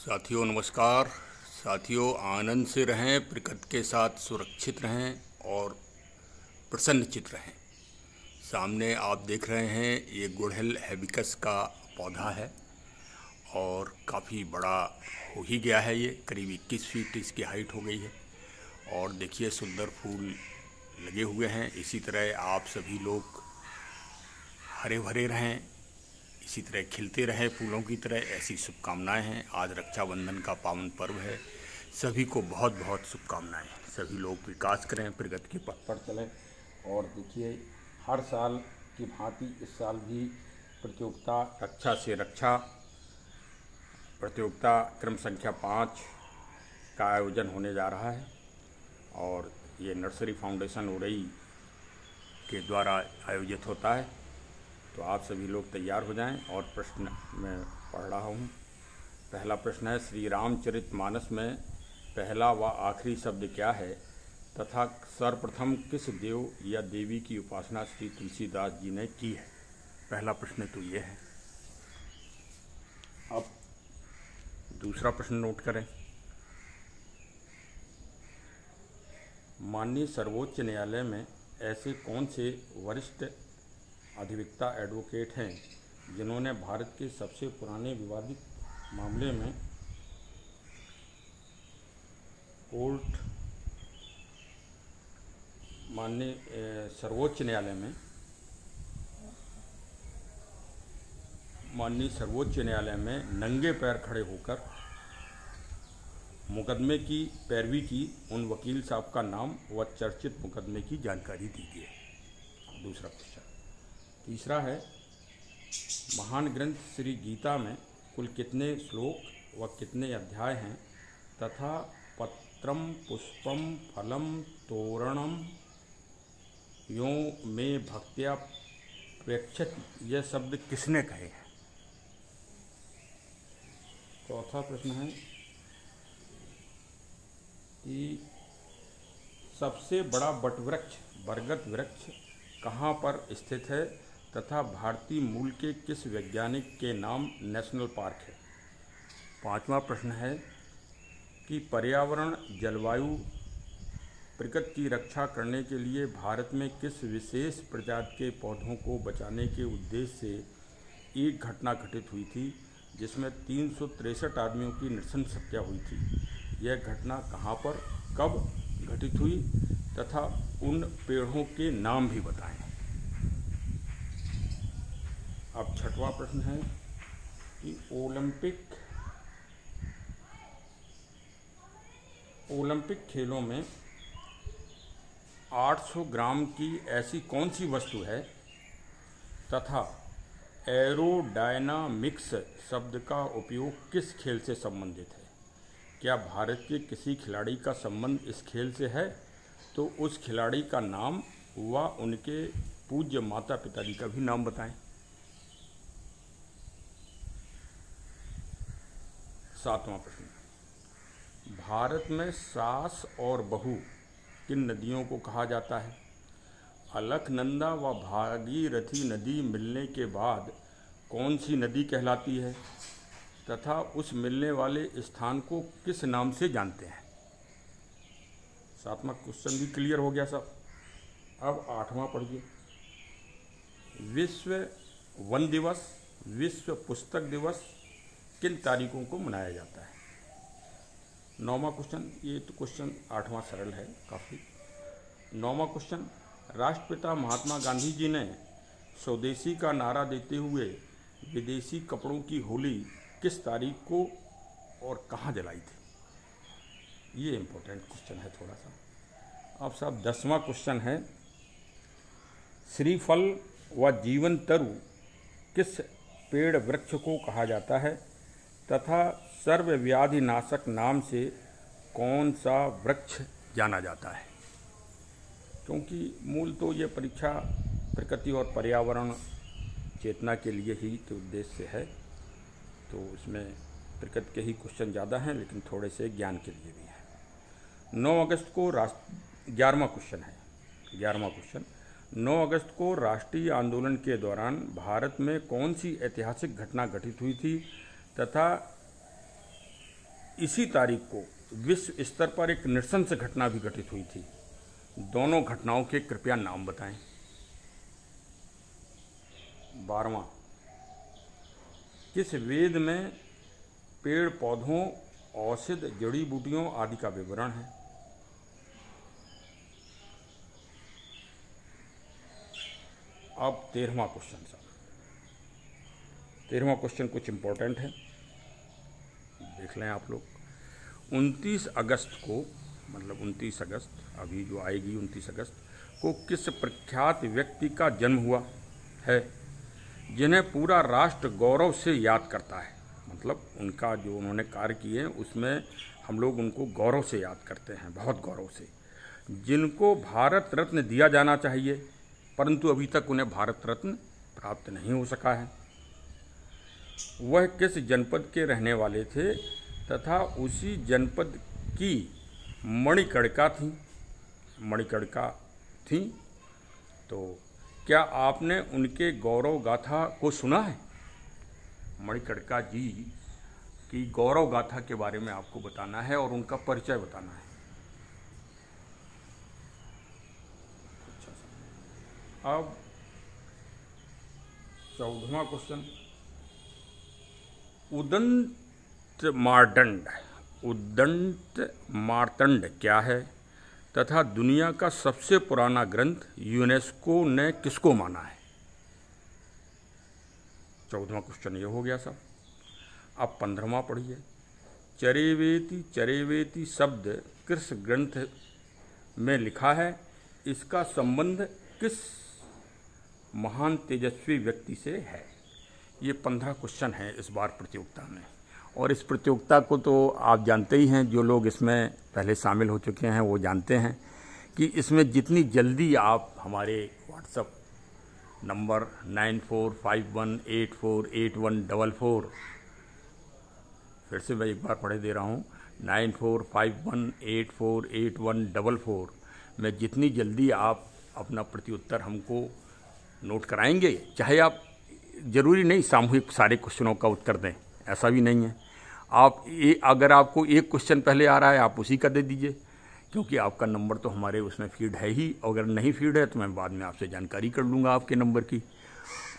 साथियों, नमस्कार। साथियों, आनंद से रहें, प्रकृति के साथ सुरक्षित रहें और प्रसन्नचित रहें। सामने आप देख रहे हैं, ये गुड़हल हैबिकस का पौधा है और काफ़ी बड़ा हो ही गया है ये, करीब 21 फीट इसकी हाइट हो गई है और देखिए, सुंदर फूल लगे हुए हैं। इसी तरह आप सभी लोग हरे भरे रहें इसी तरह खिलते रहे, फूलों की तरह, ऐसी शुभकामनाएँ हैं। आज रक्षाबंधन का पावन पर्व है। सभी को बहुत बहुत शुभकामनाएँ सभी लोग विकास करें, प्रगति के पथ पर चलें। और देखिए, हर साल की भांति इस साल भी प्रतियोगिता, रक्षा से रक्षा, प्रतियोगिता क्रम संख्या पाँच का आयोजन होने जा रहा है। और ये नर्सरी फाउंडेशन उड़ई के द्वारा आयोजित होता है। तो आप सभी लोग तैयार हो जाएँ और प्रश्न मैं पढ़ रहा हूँ। पहला प्रश्न है, श्री रामचरित मानस में पहला व आखिरी शब्द क्या है? तथा सर्वप्रथम किस देव या देवी की उपासना श्री तुलसीदास जी ने की है? पहला प्रश्न तो ये है। अब दूसरा प्रश्न नोट करें। माननीय सर्वोच्च न्यायालय में ऐसे कौन से वरिष्ठ अधिवक्ता एडवोकेट हैं, जिन्होंने भारत के सबसे पुराने विवादित मामले में कोर्ट माननीय सर्वोच्च न्यायालय में, माननीय सर्वोच्च न्यायालय में नंगे पैर खड़े होकर मुकदमे की पैरवी की उन वकील साहब का नाम व चर्चित मुकदमे की जानकारी दी गई दूसरा क्वेश्चन। तीसरा है, महान ग्रंथ श्री गीता में कुल कितने श्लोक व कितने अध्याय हैं, तथा पत्रम, पुष्पम, फलम, तोरणम, यो में भक्तिया प्रेक्षत यह शब्द किसने कहे हैं? चौथा प्रश्न है कि सबसे बड़ा बटवृक्ष, बरगद वृक्ष कहाँ पर स्थित है? तथा भारतीय मूल के किस वैज्ञानिक के नाम नेशनल पार्क है? पांचवा प्रश्न है कि पर्यावरण, जलवायु, प्रकृति की रक्षा करने के लिए भारत में किस विशेष प्रजाति के पौधों को बचाने के उद्देश्य से एक घटना घटित हुई थी, जिसमें तीन आदमियों की नृशंस हत्या हुई थी? यह घटना कहाँ पर, कब घटित हुई, तथा उन पेड़ों के नाम भी बताएँ। अब छठवां प्रश्न है कि ओलंपिक ओलंपिक खेलों में 800 ग्राम की ऐसी कौन सी वस्तु है तथा एरोडायनामिक्स शब्द का उपयोग किस खेल से संबंधित है? क्या भारत के किसी खिलाड़ी का संबंध इस खेल से है? तो उस खिलाड़ी का नाम व उनके पूज्य माता पिताजी का भी नाम बताएँ। सातवां प्रश्न। भारत में सास और बहू किन नदियों को कहा जाता है? अलखनंदा व भागीरथी नदी मिलने के बाद कौन सी नदी कहलाती है? तथा उस मिलने वाले स्थान को किस नाम से जानते हैं? सातवां क्वेश्चन भी क्लियर हो गया सब। अब आठवां पढ़िए। विश्व वन दिवस, विश्व पुस्तक दिवस किन तारीखों को मनाया जाता है? नौवा क्वेश्चन ये तो क्वेश्चन आठवां सरल है काफ़ी। नौवा क्वेश्चन राष्ट्रपिता महात्मा गांधी जी ने स्वदेशी का नारा देते हुए विदेशी कपड़ों की होली किस तारीख को और कहाँ जलाई थी? ये इम्पोर्टेंट क्वेश्चन है थोड़ा सा अब साहब दसवां क्वेश्चन है, श्रीफल व जीवन तरु किस पेड़ वृक्ष को कहा जाता है? तथा सर्वव्याधि नाशक नाम से कौन सा वृक्ष जाना जाता है? क्योंकि मूल तो ये परीक्षा, प्रकृति और पर्यावरण चेतना के लिए ही के उद्देश्य से है। तो इसमें प्रकृति के ही क्वेश्चन ज़्यादा हैं, लेकिन थोड़े से ज्ञान के लिए भी हैं। 9 अगस्त को राष्ट्र ग्यारहवा क्वेश्चन है। ग्यारहवा क्वेश्चन 9 अगस्त को राष्ट्रीय आंदोलन के दौरान भारत में कौन सी ऐतिहासिक घटना घटित हुई थी? तथा इसी तारीख को विश्व स्तर पर एक नृशंस घटना भी घटित हुई थी। दोनों घटनाओं के कृपया नाम बताएँ। बारवा किस वेद में पेड़ पौधों, औषध, जड़ी बूटियों आदि का विवरण है? अब तेरहवा क्वेश्चन, सर। तेरहवा क्वेश्चन कुछ इंपॉर्टेंट है। देख लें आप लोग। 29 अगस्त को मतलब 29 अगस्त, अभी जो आएगी 29 अगस्त, को किस प्रख्यात व्यक्ति का जन्म हुआ है, जिन्हें पूरा राष्ट्र गौरव से याद करता है। मतलब उनका जो उन्होंने कार्य किए, उसमें हम लोग उनको गौरव से याद करते हैं, बहुत गौरव से। जिनको भारत रत्न दिया जाना चाहिए, परंतु अभी तक उन्हें भारत रत्न प्राप्त नहीं हो सका है। वह किस जनपद के रहने वाले थे तथा उसी जनपद की मणिकड़का थी? मणिकड़का थी। तो क्या आपने उनके गौरव गाथा को सुना है? मणिकड़का जी की गौरव गाथा के बारे में आपको बताना है और उनका परिचय बताना है। अब चौदहवा क्वेश्चन उदंत मारदंड उदंत मारतंड क्या है? तथा दुनिया का सबसे पुराना ग्रंथ यूनेस्को ने किसको माना है? चौदहवा क्वेश्चन ये हो गया सब। अब पंद्रहवा पढ़िए। चरेवेती चरेवेती शब्द कृष्ण ग्रंथ में लिखा है? इसका संबंध किस महान तेजस्वी व्यक्ति से है? ये पंद्रह क्वेश्चन हैं इस बार प्रतियोगिता में। और इस प्रतियोगिता को तो आप जानते ही हैं, जो लोग इसमें पहले शामिल हो चुके हैं, वो जानते हैं कि इसमें जितनी जल्दी आप हमारे WhatsApp number nine four five one eight four eight one double four फिर से मैं एक बार पढ़े दे रहा हूँ nine four five one eight four eight one double four में जितनी जल्दी आप अपना प्रत्युत्तर हमको नोट कराएँगे, चाहे आप ज़रूरी नहीं सामूहिक सारे क्वेश्चनों का उत्तर दें, ऐसा भी नहीं है। आप ये अगर आपको एक क्वेश्चन पहले आ रहा है, आप उसी का दे दीजिए, क्योंकि आपका नंबर तो हमारे उसमें फ़ीड है ही। अगर नहीं फ़ीड है तो मैं बाद में आपसे जानकारी कर लूँगा आपके नंबर की।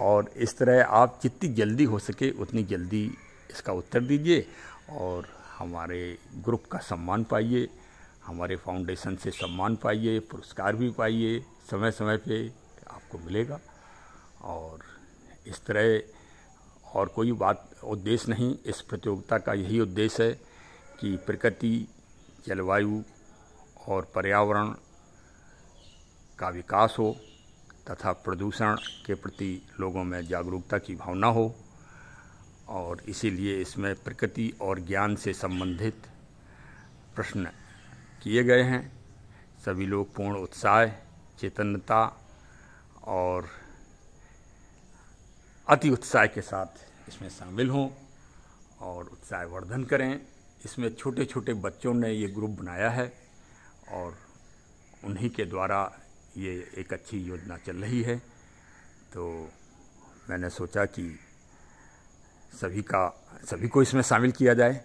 और इस तरह आप जितनी जल्दी हो सके, उतनी जल्दी इसका उत्तर दीजिए और हमारे ग्रुप का सम्मान पाइए, हमारे फाउंडेशन से सम्मान पाइए, पुरस्कार भी पाइए समय समय पे आपको मिलेगा। और इस तरह और कोई बात, उद्देश्य नहीं। इस प्रतियोगिता का यही उद्देश्य है कि प्रकृति, जलवायु और पर्यावरण का विकास हो तथा प्रदूषण के प्रति लोगों में जागरूकता की भावना हो और इसीलिए इसमें प्रकृति और ज्ञान से संबंधित प्रश्न किए गए हैं। सभी लोग पूर्ण उत्साह, चेतनता और अति उत्साह के साथ इसमें शामिल हों और उत्साह वर्धन करें। इसमें छोटे छोटे बच्चों ने ये ग्रुप बनाया है और उन्हीं के द्वारा ये एक अच्छी योजना चल रही है। तो मैंने सोचा कि सभी का, सभी को इसमें शामिल किया जाए,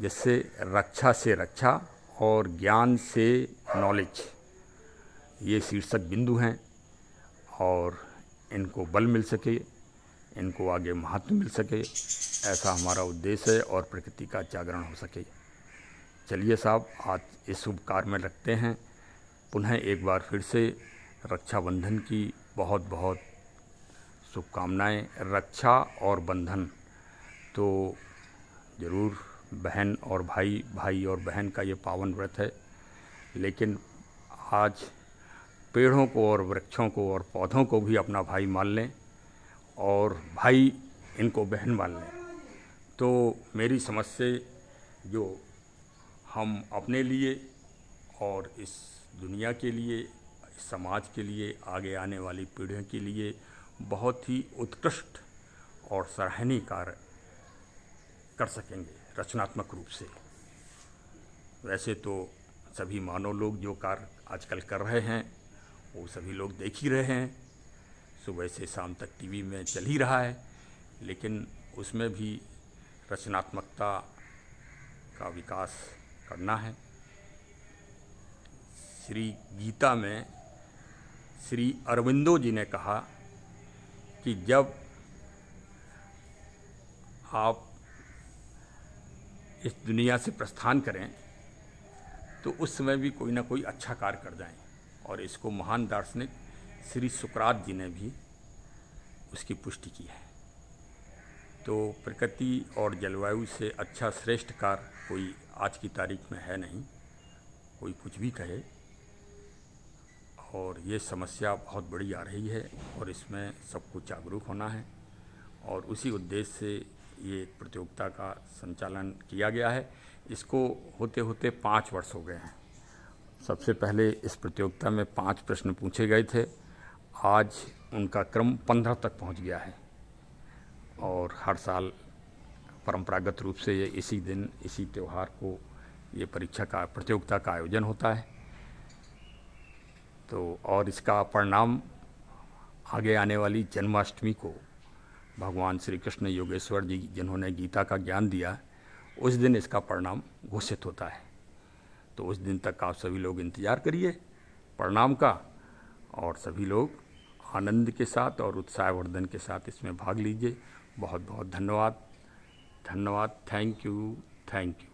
जिससे रक्षा से रक्षा और ज्ञान से नॉलेज, ये शीर्षक बिंदु हैं और इनको बल मिल सके। इनको आगे महत्व मिल सके। ऐसा हमारा उद्देश्य है और प्रकृति का जागरण हो सके। चलिए साहब, आज इस शुभ कार्य में रखते हैं। पुनः एक बार फिर से रक्षाबंधन की बहुत बहुत शुभकामनाएँ। रक्षा और बंधन। तो ज़रूर बहन और भाई भाई और बहन का ये पावन व्रत है। लेकिन आज पेड़ों को और वृक्षों को और पौधों को भी अपना भाई मान लें। और भाई इनको बहन मान लें। तो मेरी समझ से जो हम अपने लिए और इस दुनिया के लिए, इस समाज के लिए, आगे आने वाली पीढ़ियों के लिए बहुत ही उत्कृष्ट और सराहनीय कार्य कर सकेंगे, रचनात्मक रूप से। वैसे तो सभी मानव लोग जो कार्य आजकल कर रहे हैं, वो सभी लोग देख ही रहे हैं। सुबह से शाम तक टीवी में चल ही रहा है, लेकिन उसमें भी रचनात्मकता का विकास करना है। श्री गीता में श्री अरविंदो जी ने कहा कि जब आप इस दुनिया से प्रस्थान करें तो उस समय भी कोई ना कोई अच्छा कार्य कर जाएँ और इसको महान दार्शनिक श्री सुकरात जी ने भी उसकी पुष्टि की है। तो प्रकृति और जलवायु से अच्छा श्रेष्ठ कार्य कोई आज की तारीख में है नहीं, कोई कुछ भी कहे। और ये समस्या बहुत बड़ी आ रही है और इसमें सबको जागरूक होना है और उसी उद्देश्य से ये प्रतियोगिता का संचालन किया गया है। इसको होते होते पाँच वर्ष हो गए हैं। सबसे पहले इस प्रतियोगिता में पाँच प्रश्न पूछे गए थे। आज उनका क्रम पंद्रह तक पहुँच गया है। और हर साल परंपरागत रूप से ये इसी दिन, इसी त्यौहार को ये परीक्षा का, प्रतियोगिता का आयोजन होता है। तो और इसका परिणाम आगे आने वाली जन्माष्टमी को भगवान श्री कृष्ण योगेश्वर जी, जिन्होंने गीता का ज्ञान दिया, उस दिन इसका परिणाम घोषित होता है। तो उस दिन तक आप सभी लोग इंतज़ार करिए, परिणाम का, और सभी लोग आनंद के साथ और उत्साहवर्धन के साथ इसमें भाग लीजिए। बहुत बहुत धन्यवाद। धन्यवाद। Thank you. Thank you.